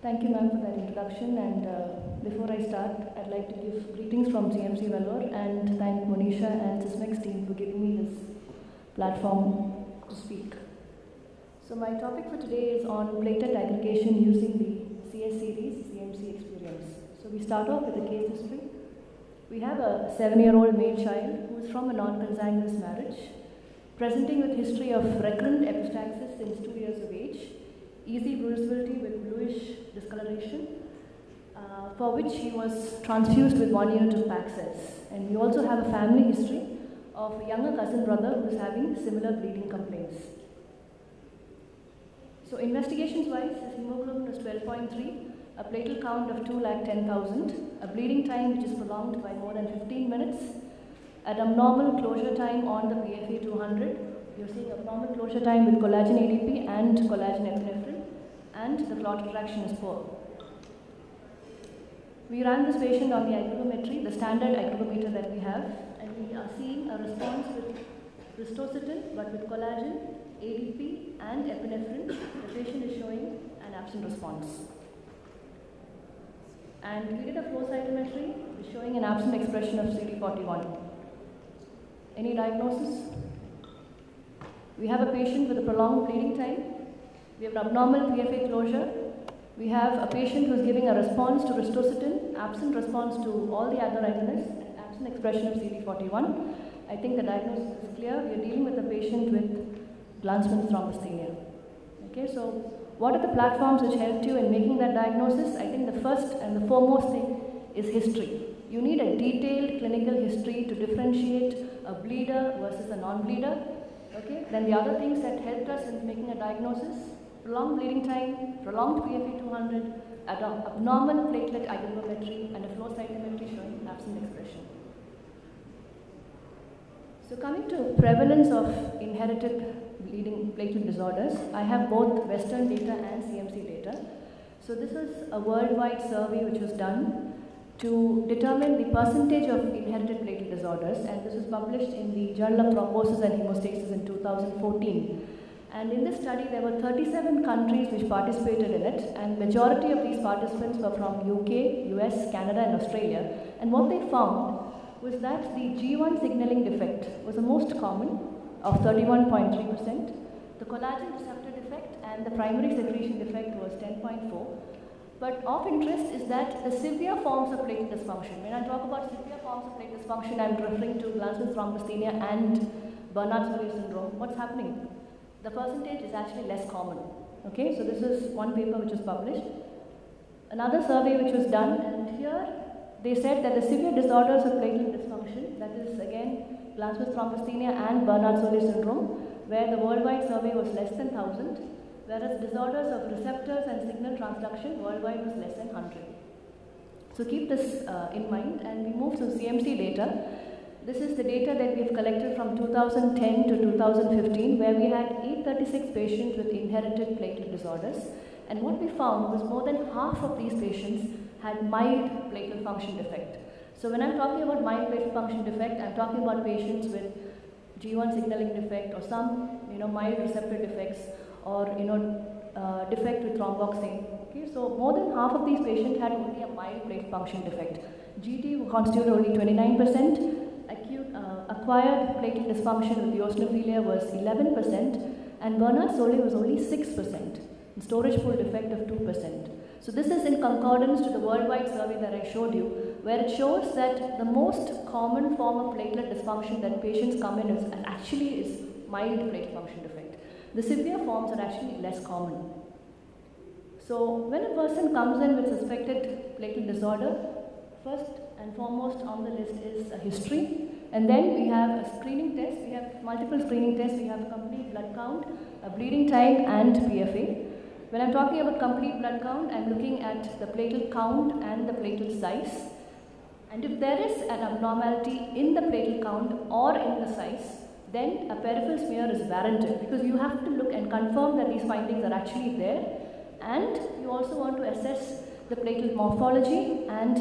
Thank you, ma'am, for that introduction. And uh, before I start, I'd like to give greetings from CMC Vellore and thank Monisha and Sysmex team for giving me this platform to speak. So my topic for today is on platelet aggregation using the CS series CMC experience. So we start off with a case history. We have a seven-year-old male child who is from a non-consanguineous marriage, presenting with history of recurrent epistaxis since two years of age, easy bruisability with bluish discoloration, uh, for which he was transfused with one unit of Paxes. And we also have a family history of a younger cousin brother who is having similar bleeding complaints. So investigations wise, his hemoglobin was 12.3, a platelet count of 2 lakh 10,000, a bleeding time which is prolonged by more than 15 minutes, an abnormal closure time on the PFA 200. You're seeing abnormal closure time with collagen ADP and collagen epinephrine, and the clot retraction is poor. We ran this patient on the aggregometry, the standard aggregometer that we have, and we are seeing a response with ristocetin, but with collagen, ADP, and epinephrine. The patient is showing an absent response. And we did a flow cytometry showing an absent expression of CD41. Any diagnosis? We have a patient with a prolonged bleeding time. We have abnormal PFA closure. We have a patient who is giving a response to ristocetin, absent response to all the other agonists, and absent expression of CD41. I think the diagnosis is clear. We are dealing with a patient with Glanzmann's thrombasthenia. Okay, so what are the platforms which helped you in making that diagnosis? I think the first and the foremost thing is history. You need a detailed clinical history to differentiate a bleeder versus a non-bleeder. Okay, then the other things that helped us in making a diagnosis, prolonged bleeding time, prolonged PFA 200, abnormal platelet aggregometry, and a flow cytometry showing absent expression. So coming to prevalence of inherited bleeding platelet disorders, I have both Western data and CMC data. So this is a worldwide survey which was done to determine the percentage of inherited platelet disorders and this was published in the Journal of Thrombosis and Hemostasis in 2014. And in this study there were 37 countries which participated in it and majority of these participants were from UK, US, Canada and Australia. And what they found was that the G1 signaling defect was the most common of 31.3%. The collagen receptor defect and the primary secretion defect was 10.4. But of interest is that the severe forms of platelet dysfunction, when I talk about severe forms of platelet dysfunction, I'm referring to Glanzmann's thrombasthenia and Bernard-Soulier syndrome. What's happening? The percentage is actually less common. Okay, so this is one paper which was published. Another survey which was done, and here they said that the severe disorders of platelet dysfunction, that is again Glanzmann's thrombasthenia and Bernard-Soulier syndrome, where the worldwide survey was less than 1000, whereas disorders of receptors and signal transduction worldwide was less than 100. So keep this uh, in mind and we move to CMC data. This is the data that we have collected from 2010 to 2015 where we had 836 patients with inherited platelet disorders and what we found was more than half of these patients had mild platelet function defect. So when I'm talking about mild platelet function defect, I'm talking about patients with G1 signaling defect or some you know mild receptor defects or you know uh, defect with thromboxane. Okay, so more than half of these patients had only a mild platelet function defect. GT constituted only 29%. Acute uh, acquired platelet dysfunction with eosinophilia was 11%, and Bernard-Soulier was only 6%. storage pool defect of 2%. So this is in concordance to the worldwide survey that I showed you, where it shows that the most common form of platelet dysfunction that patients come in is actually is mild platelet function defect. The severe forms are actually less common. So when a person comes in with suspected platelet disorder, first and foremost on the list is a history, and then we have a screening test. We have multiple screening tests. We have a complete blood count, a bleeding time, and PFA. When I'm talking about complete blood count, I'm looking at the platelet count and the platelet size. And if there is an abnormality in the platelet count or in the size, then a peripheral smear is warranted because you have to look and confirm that these findings are actually there. And you also want to assess the platelet morphology and